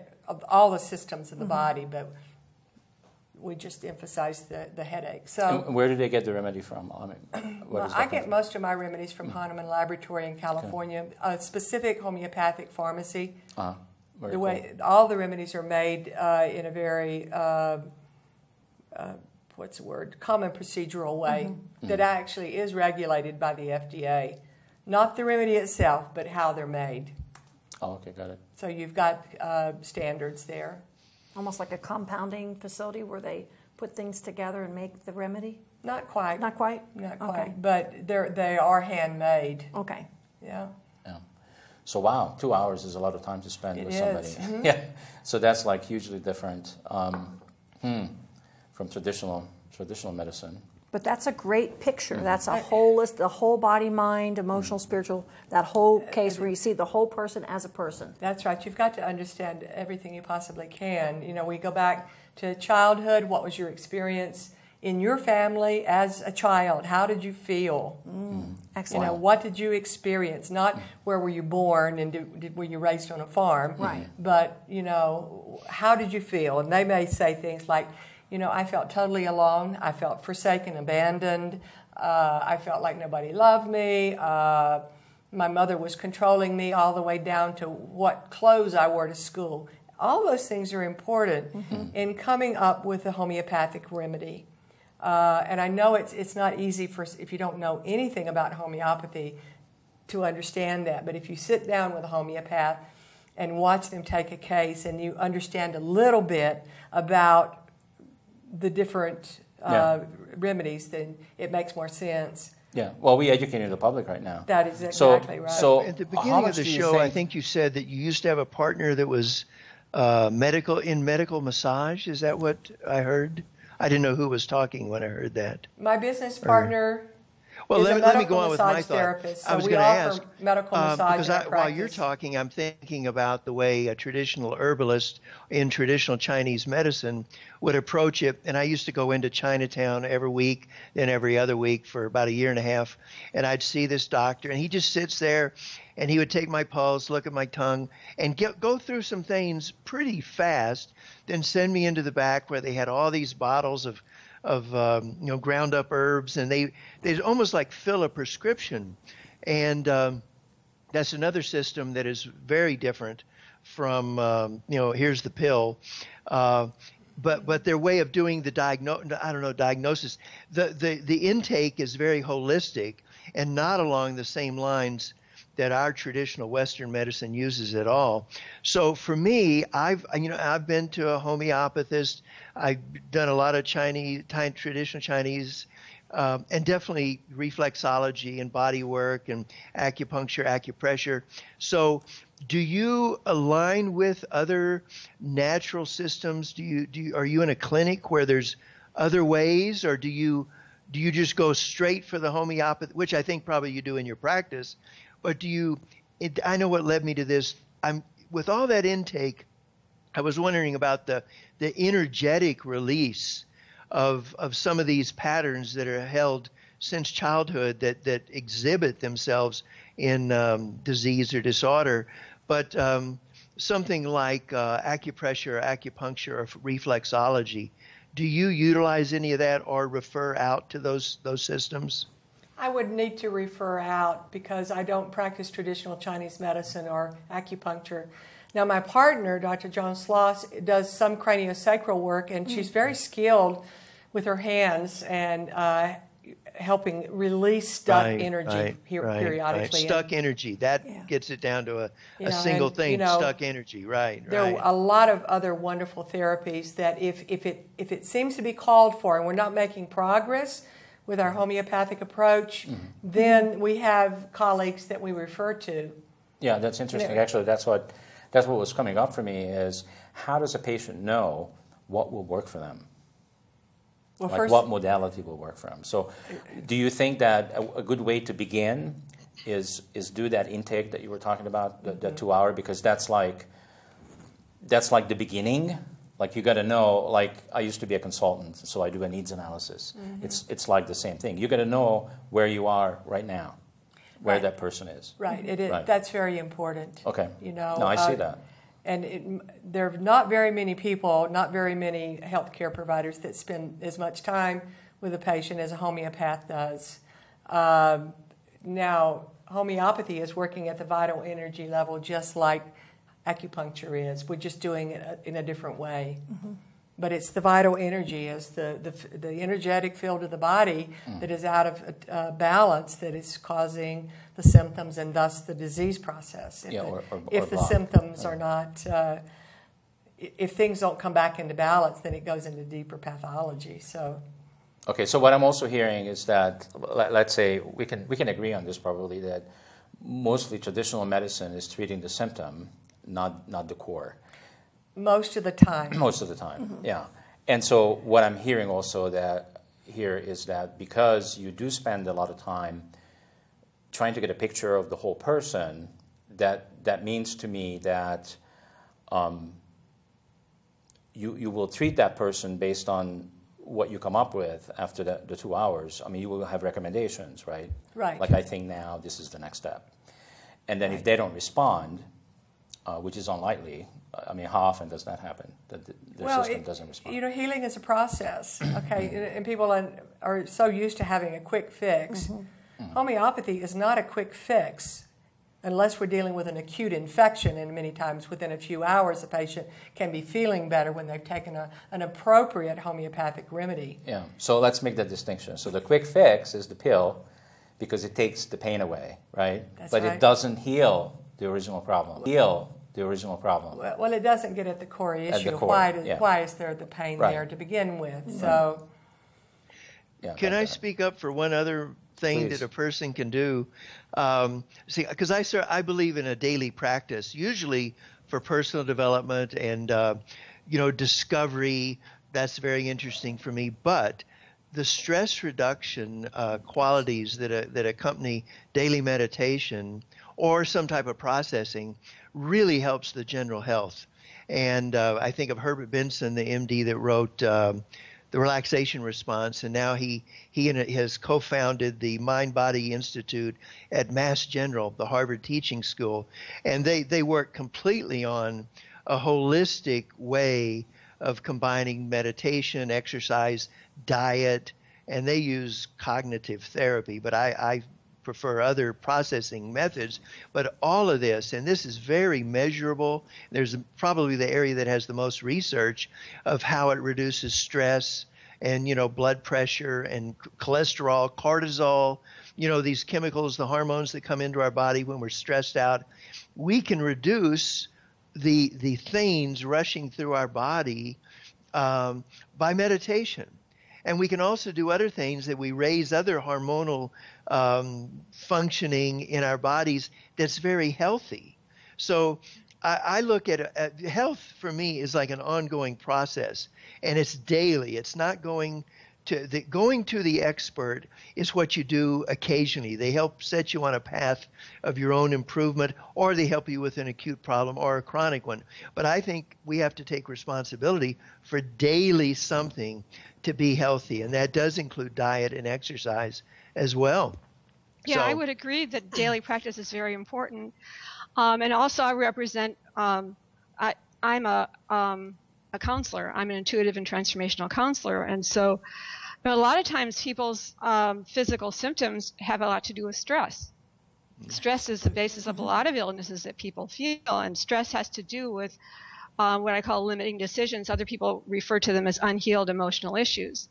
all the systems of the body, but we just emphasize the, the headache. So.
And where do they get the remedy from? I mean,
Well, I get
from?
most of my remedies from Hahnemann Laboratory in California, a specific homeopathic pharmacy.
Uh-huh. Very
The
cool.
all the remedies are made uh, in a very uh, uh, what's the word common procedural way that actually is regulated by the FDA. Not the remedy itself, but how they're made.
Oh, okay, got it.
So you've got uh, standards there.
Almost like a compounding facility where they put things together and make the remedy?
Not quite.
Not quite?
Not quite.
Okay.
But they're, they are handmade.
Okay.
Yeah.
Yeah. So wow, two hours is a lot of time to spend
It
with
is.
somebody.
Mhm.
Yeah. So that's like hugely different um, hmm, from traditional traditional medicine.
But that's a great picture.
Mm-hmm.
That's a whole list, the whole body, mind, mm-hmm. emotional, spiritual, that whole uh, case uh, where you see the whole person as a person.
That's right. You've got to understand everything you possibly can. You know, we go back to childhood. What was your experience in your family as a child? How did you feel? Mm. Mm-hmm. You
Excellent.
know, what did you experience? Not where were you born and did, did, were you raised on a farm?
Right.
But, you know, how did you feel? And they may say things like, you know, I felt totally alone. I felt forsaken, abandoned. Uh, I felt like nobody loved me. Uh, my mother was controlling me all the way down to what clothes I wore to school. All those things are important in coming up with a homeopathic remedy. Uh, and I know it's, it's not easy for if you don't know anything about homeopathy to understand that. But if you sit down with a homeopath and watch them take a case and you understand a little bit about the different uh, remedies, then it makes more sense.
Yeah. Well, we educating the public right now.
That is
So-
exactly right.
So
At the beginning of the
do you
show, I think you said that you used to have a partner that was uh, medical in medical massage. Is that what I heard? I didn't know who was talking when I heard that.
My business partner,
Well, let, let me go on with my thought.
therapist.
I was going to ask
medical
um, because I, while you're talking, I'm thinking about the way a traditional herbalist in traditional Chinese medicine would approach it. And I used to go into Chinatown every week, then every other week for about a year and a half, and I'd see this doctor, and he just sits there, and he would take my pulse, look at my tongue, and get, go through some things pretty fast, then send me into the back where they had all these bottles of of um, you know ground up herbs, and they they almost like fill a prescription, and um, that's another system that is very different from um, you know here's the pill. Uh, but but their way of doing the diagno- I don't know diagnosis the, the the intake is very holistic and not along the same lines that our traditional Western medicine uses at all. So for me, I've you know I've been to a homeopathist. I've done a lot of Chinese, traditional Chinese, um, and definitely reflexology and body work and acupuncture, acupressure. So do you align with other natural systems? Do you do you, are you in a clinic where there's other ways, or do you do you just go straight for the homeopathy, which I think probably you do in your practice, but do you? It, I know what led me to this. I'm with all that intake. I was wondering about the the energetic release of of some of these patterns that are held since childhood that that exhibit themselves in um, disease or disorder, but um, something like uh, acupressure, acupuncture, or reflexology. Do you utilize any of that or refer out to those those systems?
I would need to refer out because I don't practice traditional Chinese medicine or acupuncture. Now, my partner, Dr. Joan Sloss, does some craniosacral work, and she's very skilled with her hands and uh, helping release stuck
Right,
energy
right,
here
right,
periodically.
right. Stuck energy. That
Yeah.
gets it down to a,
You
a
know,
single
and,
thing.
you know,
stuck energy. Right.
there are a lot of other wonderful therapies that if, if it if it seems to be called for and we're not making progress with our homeopathic approach,
Mm-hmm.
then we have colleagues that we refer to.
Yeah, that's interesting. Actually, that's what that's what was coming up for me is how does a patient know what will work for them?
Well,
like
first,
what modality will work for them? So, do you think that a, a good way to begin is is do that intake that you were talking about, the,
Mm-hmm.
the two hour, because that's like that's like the beginning. Like you got to know. Like I used to be a consultant, so I do a needs analysis.
Mm-hmm.
It's it's like the same thing. You got to know where you are right now, where
Right.
that person is.
right? It is,
Right.
that's very important.
Okay.
You know.
No, I see
uh,
that.
And it, there are not very many people, not very many healthcare providers that spend as much time with a patient as a homeopath does. Um, now, homeopathy is working at the vital energy level just like acupuncture is. We're just doing it uh, in a different way. But it's the vital energy, is the, the, the energetic field of the body
Mm.
that is out of uh, balance that is causing the symptoms and thus the disease process. If
Yeah,
the-
or- or-
if
or
the
block.
symptoms are not, uh, if things don't come back into balance, then it goes into deeper pathology. So,
Okay, so what I'm also hearing is that, let- let's say, we can, we can agree on this probably, that mostly traditional medicine is treating the symptom, not, not the core,
most of the time,
most of the time, yeah. And so what I'm hearing also that here is that because you do spend a lot of time trying to get a picture of the whole person, that, that means to me that um, you, you will treat that person based on what you come up with after the, the two hours. I mean, you will have recommendations, right?
Right.
Like, I think now this is the next step. And then if they don't respond, uh, which is unlikely, I mean, how often does that happen? That the, the
well,
system
it-
doesn't respond?
you know, healing is a process. Okay, and, and people are, are so used to having a quick fix.
Mm-hmm.
Homeopathy is not a quick fix. Unless we're dealing with an acute infection, and many times within a few hours, the patient can be feeling better when they've taken a, an appropriate homeopathic remedy.
Yeah. So let's make that distinction. So the quick fix is the pill because it takes the pain away, right?
That's
but
right.
it doesn't heal the original problem. Heal the original problem.
Well, well, it doesn't get at the core
the
issue.
core,
why, does,
yeah.
why is there the pain
Right.
there to begin with? So,
Yeah,
Can I
that.
speak up for one other thing
Please.
that a person can do? Um, see, because I ser- I believe in a daily practice, usually for personal development and uh, you know discovery. That's very interesting for me. But the stress reduction uh, qualities that, uh, that accompany daily meditation or some type of processing really helps the general health. And uh, I think of Herbert Benson, the MD that wrote um, the relaxation response, and now he he has co-founded the Mind Body Institute at Mass General, the Harvard Teaching School, and they they work completely on a holistic way of combining meditation, exercise, diet, and they use cognitive therapy. But I, I prefer other processing methods. But all of this, and this is very measurable, there's probably the area that has the most research of how it reduces stress and, you know, blood pressure and cholesterol, cortisol, you know, these chemicals, the hormones that come into our body when we're stressed out. We can reduce the, the things rushing through our body um, by meditation. And we can also do other things that we raise other hormonal um, functioning in our bodies that's very healthy. So I, I look at, at health for me is like an ongoing process, and it's daily. It's not going to the, going to the expert is what you do occasionally. They help set you on a path of your own improvement, or they help you with an acute problem or a chronic one. But I think we have to take responsibility for daily something to be healthy, and that does include diet and exercise as well.
Yeah, so, I would agree that daily practice is very important. Um, and also, I represent, um, I, am a, um, a counselor. I'm an intuitive and transformational counselor. And so, a lot of times, people's um, physical symptoms have a lot to do with stress. Stress is the basis of a lot of illnesses that people feel, and stress has to do with um, what I call limiting decisions. Other people refer to them as unhealed emotional issues.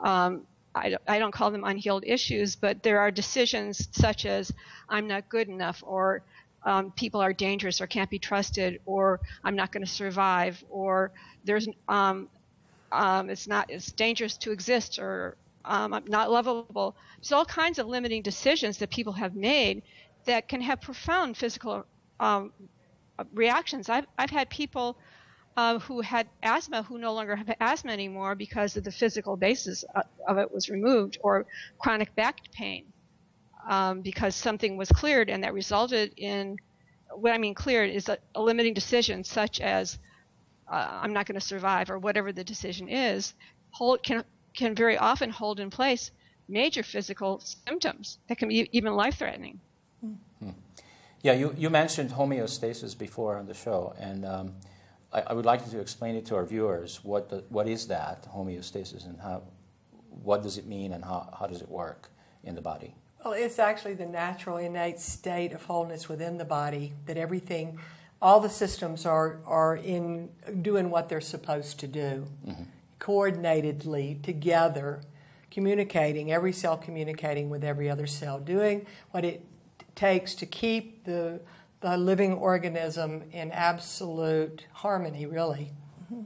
Um, I, I, don't call them unhealed issues, but there are decisions such as I'm not good enough, or um, people are dangerous or can't be trusted, or I'm not going to survive, or there's um, um, it's not it's dangerous to exist, or um, I'm not lovable. There's all kinds of limiting decisions that people have made that can have profound physical um, reactions. I've, I've had people uh, who had asthma who no longer have asthma anymore because of the physical basis of it was removed, or chronic back pain um, because something was cleared and that resulted in what I mean cleared is a, a limiting decision such as uh, I'm not going to survive or whatever the decision is hold can can very often hold in place major physical symptoms that can be even life threatening.
Hmm. Yeah, you, you mentioned homeostasis before on the show, and um, I, I, would like to explain it to our viewers. What, the, what is that, homeostasis, and how, what does it mean, and how, how does it work in the body?
Well, it's actually the natural, innate state of wholeness within the body that everything, all the systems are, are in doing what they're supposed to do, mm-hmm. coordinatedly, together, communicating, every cell communicating with every other cell, doing what it takes to keep the, the living organism in absolute harmony, really. Mm-hmm.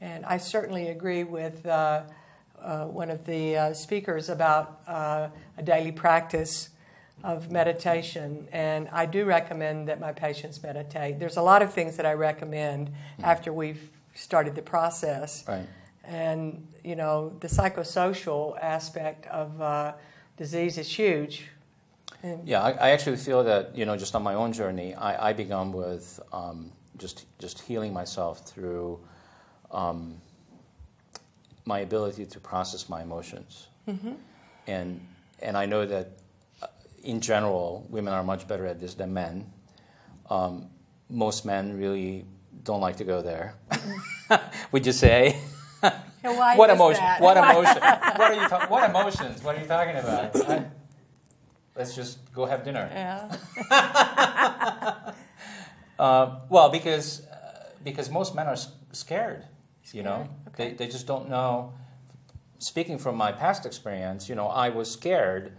And I certainly agree with uh, uh, one of the uh, speakers about uh, a daily practice of meditation. And I do recommend that my patients meditate. There's a lot of things that I recommend after we've started the process.
Right.
And, you know, the psychosocial aspect of uh, disease is huge
yeah, I, I, actually feel that you know, just on my own journey, I, I began with um, just just healing myself through um, my ability to process my emotions, mm-hmm. and and I know that uh, in general, women are much better at this than men. Um, most men really don't like to go there. Would you say?
what
emotion? What emotion? what are you? Ta- what emotions? What are you talking about? let's just go have dinner.
Yeah.
uh, well, because uh, because most men are scared. scared. You know,
okay.
they they just don't know. Speaking from my past experience, you know, I was scared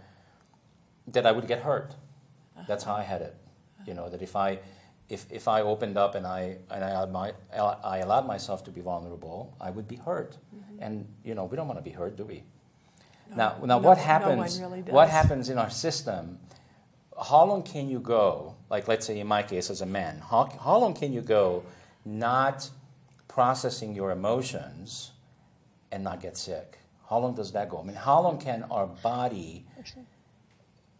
that I would get hurt. Uh-huh. That's how I had it. You know, that if I if, if I opened up and I and I allowed, my, I allowed myself to be vulnerable, I would be hurt. Mm-hmm. And you know, we don't want to be hurt, do we? now, now
no,
what happens?
No really
what happens in our system? How long can you go? Like, let's say in my case as a man, how, how long can you go not processing your emotions and not get sick? How long does that go? I mean, how long can our body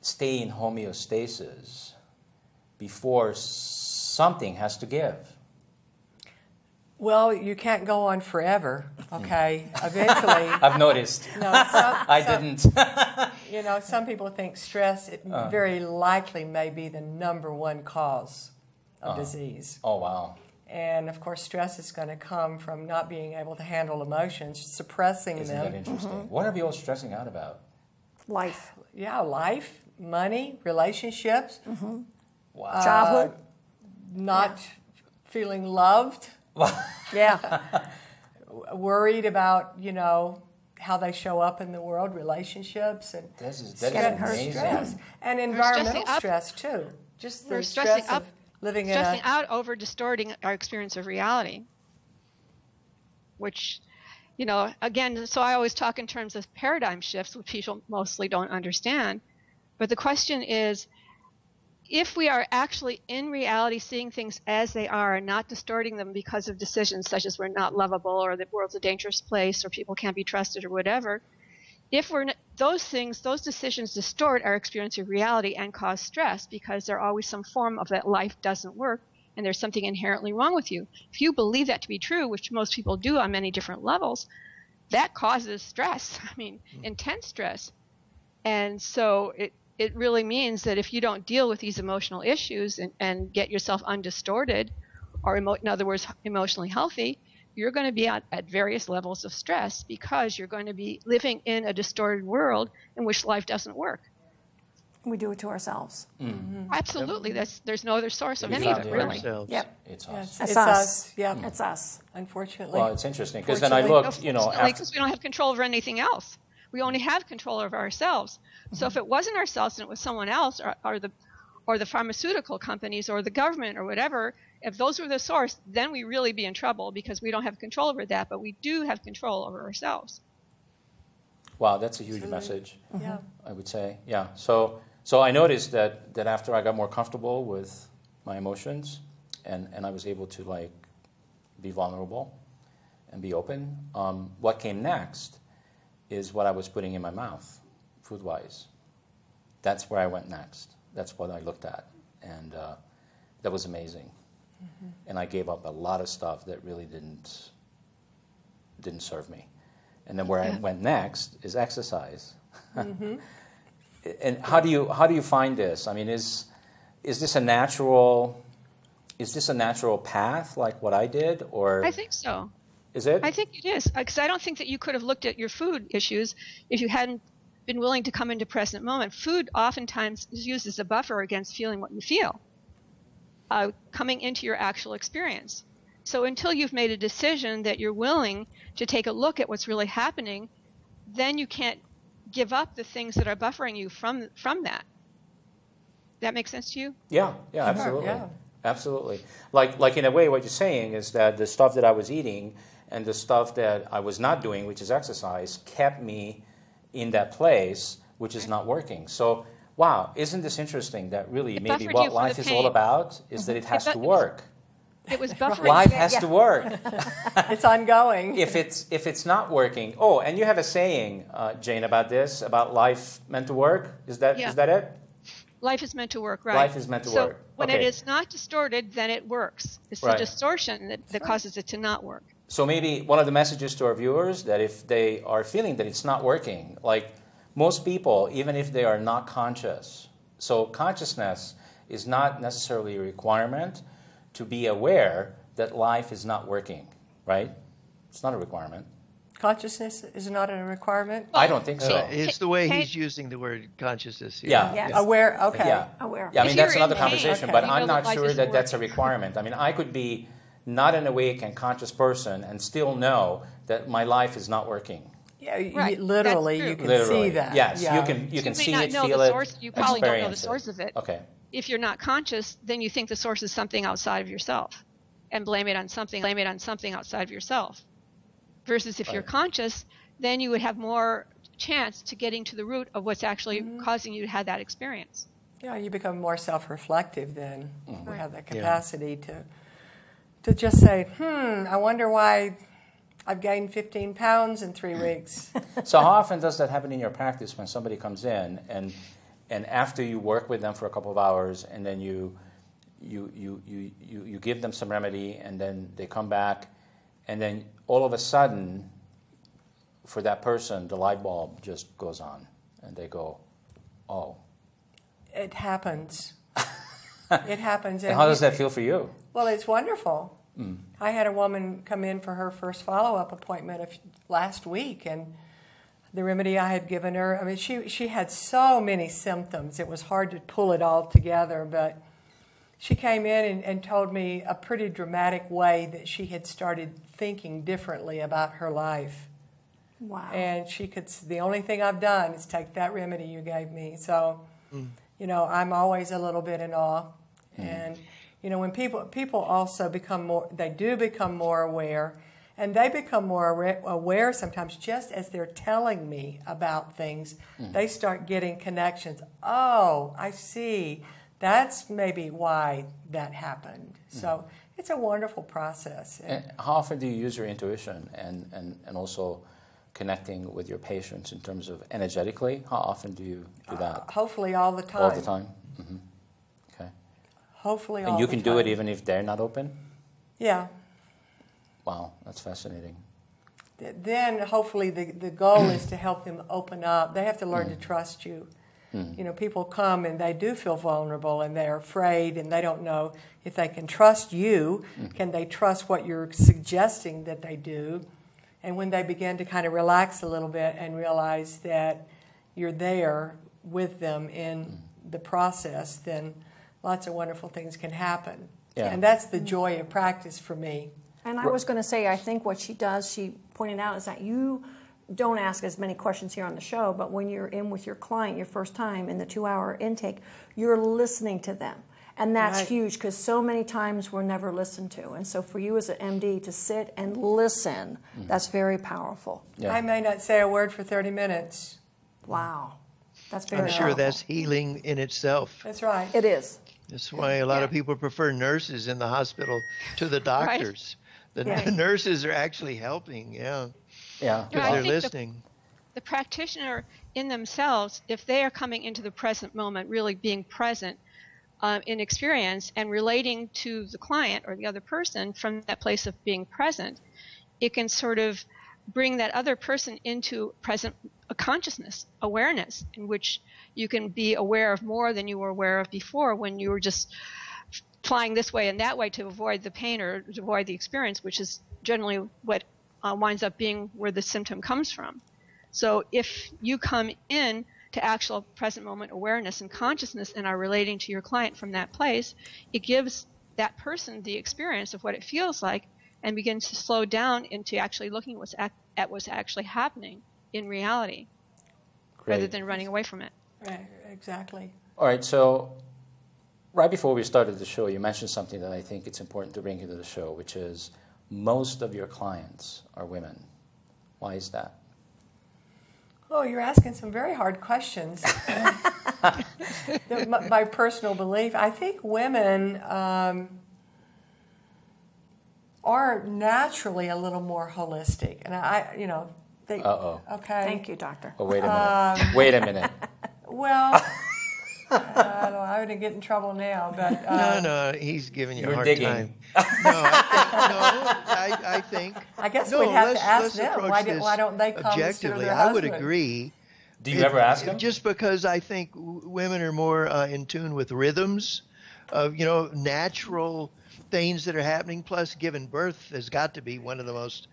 stay in homeostasis before something has to give?
Well, you can't go on forever, hmm. okay? Eventually,
I've noticed.
no, some,
I
some-
didn't.
You know, some people think stress it uh. very likely may be the number one cause of uh. disease.
oh, wow.
And of course, stress is going to come from not being able to handle emotions, suppressing
Isn't that
them.
interesting? Mm-hmm. What are we all stressing out about?
Life,
Yeah, life, money, relationships, mm-hmm.
Wow.
childhood.
Uh, not feeling loved,
yeah.
worried about, you know, how they show up in the world, relationships, and
This is, that
Getting
is amazing.
stress. And environmental stress, too. Just the
We're
stress
stressing
of
up-
living in
stressing
a.
out over distorting our experience of reality which you know again so i always talk in terms of paradigm shifts which people mostly don't understand but the question is if we are actually in reality seeing things as they are and not distorting them because of decisions such as we're not lovable or the world's a dangerous place or people can't be trusted or whatever if we're those things those decisions distort our experience of reality and cause stress because there's always some form of that life doesn't work and there's something inherently wrong with you. If you believe that to be true which most people do on many different levels that causes stress i mean hmm. intense stress. And so it it really means that if you don't deal with these emotional issues and, and get yourself undistorted or emo- in other words emotionally healthy you're going to be at, at various levels of stress because you're going to be living in a distorted world in which life doesn't work
We do it to ourselves. Mm-hmm. Mm-hmm.
absolutely that's there's no other source of
We
any of it
it
really
ourselves.
Yep.
It's us.
That's
it's
us.
us. Yeah, mm-hmm.
It's us.
unfortunately.
Well, it's interesting because then I
Fortunately-
looked, you know, after,
because we don't have control over anything else. We only have control over ourselves. So if it wasn't ourselves and it was someone else, or, or the or the pharmaceutical companies or the government or whatever, if those were the source, then we really be in trouble because we don't have control over that. But we do have control over ourselves.
wow, that's a huge message.
yeah.
I would say, yeah. So, so I noticed that, that after I got more comfortable with my emotions, and, and I was able to like be vulnerable and be open, um, what came next is what I was putting in my mouth, food wise. That's where I went next. That's what I looked at, and uh, that was amazing. Mm-hmm. And I gave up a lot of stuff that really didn't didn't serve me. And then where I went next is exercise. Mm-hmm. and how do you how do you find this? I mean, is is this a natural is this a natural path like what I did, or
I think so.
is it?
I think it is uh, because I don't think that you could have looked at your food issues if you hadn't been willing to come into present moment. Food oftentimes is used as a buffer against feeling what you feel, uh, coming into your actual experience. So until you've made a decision that you're willing to take a look at what's really happening, then you can't give up the things that are buffering you from from that. That makes sense to you?
Yeah, yeah, absolutely.
yeah.
Absolutely. Like like in a way what you're saying is that the stuff that I was eating and the stuff that I was not doing, which is exercise, kept me in that place which is not working. So wow, isn't this interesting that really
It
maybe what life is all about is that it has
It
to work.
It was buffering.
Life has
Yeah.
to work.
It's ongoing.
if it's if it's not working. Oh, and you have a saying, uh, Jane, about this about life meant to work. Is that is
Yeah.
that it?
Life is meant to work, right?
Life is meant to work.
so
work.
when it
Okay.
is not distorted, then it works. It's
Right.
the distortion that, that causes it to not work.
So maybe one of the messages to our viewers that if they are feeling that it's not working, like most people, even if they are not conscious, so consciousness is not necessarily a requirement to be aware that life is not working, right? It's not a requirement.
Consciousness is not a requirement.
I don't think so.
Uh, it's the way he's using the word consciousness here.
Yeah.
Yes.
Aware. Okay.
Yeah.
Aware.
Yeah, I mean that's another
pain,
conversation,
okay,
but
you
I'm not sure
isn't
that that's a requirement. I mean, I could be not an awake and conscious person and still know that my life is not working.
Yeah.
Right, that's
literally, you can
Literally,
see that.
yes,
Yeah.
you can you can see
not
it,
know
feel
the
it,
source- you probably don't know the source
it.
of it.
Okay,
If you're not conscious, then you think the source is something outside of yourself and blame it on something, blame it on something outside of yourself. Versus if you're conscious, then you would have more chance to getting to the root of what's actually
Mm-hmm.
causing you to have that experience.
Yeah, you become more self-reflective then.
Mm-hmm.
You have that
Yeah.
capacity to to just say, "Hmm, I wonder why I've gained 15 pounds in three weeks.
So how often does that happen in your practice when somebody comes in and and after you work with them for a couple of hours and then you you you you, you, you give them some remedy and then they come back and then all of a sudden for that person the light bulb just goes on and they go, Oh.
It happens. it happens.
And how does that feel for you?
Well, it's wonderful. Hmm. I had a woman come in for her first follow up appointment of- last week, and the remedy I had given her, I mean, she, she had so many symptoms. It was hard to pull it all together, but she came in and, and told me a pretty dramatic way that she had started thinking differently about her life.
Wow.
And she could, s- the only thing I've done is take that remedy you gave me. So, hmm. you know, I'm always a little bit in awe. Hmm. And, you know, when people, people also become more, they do become more aware. And they become more aware- sometimes just as they're telling me about things. Hmm. They start getting connections. Oh, I see. That's maybe why that happened. Hmm. So it's a wonderful process. And-
how often do you use your intuition and, and, and also connecting with your patients in terms of energetically? How often do you do uh, that?
hopefully all the time.
All the time? hmm Okay.
Hopefully
And you can do it even if they're not open?
Yeah.
Wow, that's fascinating.
Th- Then hopefully the, the goal is to help them open up. They have to learn to mm. trust you. Mm. You know, people come and they do feel vulnerable and they're afraid and they don't know if they can trust you. Mm. Can they trust what you're suggesting that they do? And when they begin to kind of relax a little bit and realize that you're there with them in the process, then lots of wonderful things can happen.
Yeah.
And that's the joy of practice for me.
And I was going to say, I think what she does, she pointed out, is that you don't ask as many questions here on the show, but when you're in with your client your first time in the two hour intake, you're listening to them. And that's
Right.
huge because so many times we're never listened to. And so for you as an MD to sit and listen, mm-hmm. that's very powerful.
Yeah.
I may not say a word for 30 minutes.
Wow. That's very
I'm sure
powerful.
that's healing in itself.
That's right.
It is.
That's why a lot of people prefer nurses in the hospital to the doctors. The
Right.
nurses are actually helping, yeah,
Yeah.
No,
because
I
they're
think the-
listening.
the practitioner in themselves, if they are coming into the present moment, really being present um, in experience and relating to the client or the other person from that place of being present, it can sort of bring that other person into present a consciousness, awareness, in which you can be aware of more than you were aware of before when you were just flying this way and that way to avoid the pain or to avoid the experience, which is generally what uh, winds up being where the symptom comes from. So if you come in to actual present moment awareness and consciousness and are relating to your client from that place, it gives that person the experience of what it feels like and begins to slow down into actually looking what's ac- at what's actually happening in reality rather than running away from it.
Right, exactly.
All right, so right before we started the show, you mentioned something that I think it's important to bring into the show, which is most of your clients are women. Why is that?
Oh, you're asking some very hard questions. The- my, my personal belief, I think women um, are naturally a little more holistic, and I, you know, they.
Uh-oh.
Okay.
Thank you, doctor.
Oh, wait a minute. wait a minute.
Well, I don't know. I wouldn't get in trouble now, but uh,
no, no, he's giving you
You're
a hard
digging.
time. No, I think, no, I, I think.
I guess
no,
we'd have to ask them. Why, did, why don't they come instead of
objectively?
their
I would agree.
Do you
It-
ever ask them?
Just because I think women are more uh, in tune with rhythms of, you know, natural things that are happening. Plus, giving birth has got to be one of the most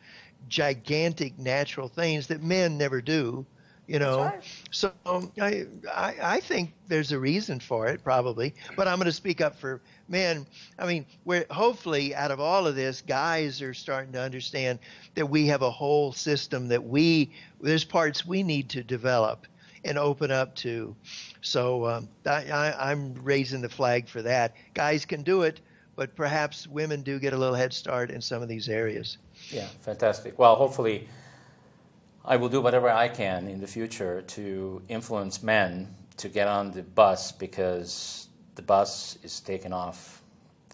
gigantic natural things that men never do. You know,
right.
so um, I, I I think there's a reason for it probably, but I'm going to speak up for men. I mean, where hopefully out of all of this, guys are starting to understand that we have a whole system that we there's parts we need to develop and open up to. So um, I, I, I'm raising the flag for that. Guys can do it, but perhaps women do get a little head start in some of these areas.
Yeah, fantastic. Well, hopefully, I will do whatever I can in the future to influence men to get on the bus because the bus is taking off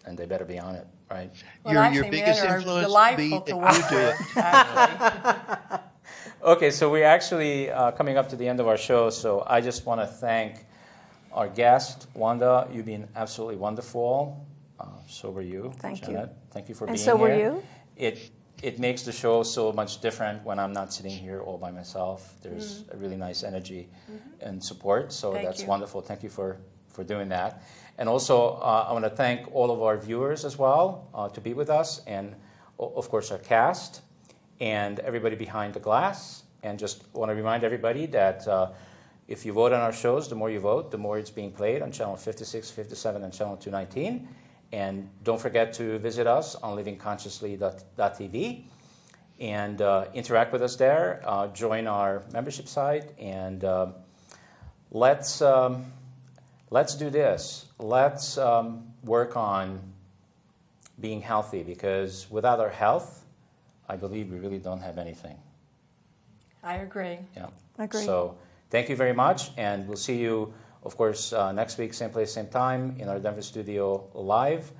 and they better be on it, right?
Well,
your,
actually,
your biggest influence
delightful
be
to
you
work
do it.
with, actually.
Okay, so we're actually uh, coming up to the end of our show, so I just want to thank our guest, Wanda. You've been absolutely wonderful. Uh, so were you,
Thank you.
Janet. Thank you for
And
being
so
here.
were you.
It it makes the show so much different when I'm not sitting here all by myself. There's a really nice energy and support, so
Mm-hmm. Thank
that's
you.
wonderful. Thank you for for doing that. And also, uh, I want to thank all of our viewers as well uh, to be with us, and of course our cast and everybody behind the glass. And just want to remind everybody that uh, if you vote on our shows, the more you vote, the more it's being played on channel 56, 57, and channel 219. And don't forget to visit us on livingconsciously.tv and uh, interact with us there. Uh, join our membership site and um let's um, let's do this. Let's um, work on being healthy because without our health, I believe we really don't have anything.
I agree.
Yeah.
Agree.
So thank you very much, and we'll see you, of course, uh, next week, same place, same time, in our Denver studio live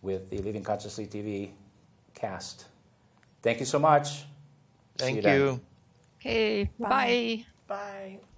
with the Living Consciously TV cast. Thank you so much. See
Thank
then.
you.
Okay,
Bye.
bye.
Bye.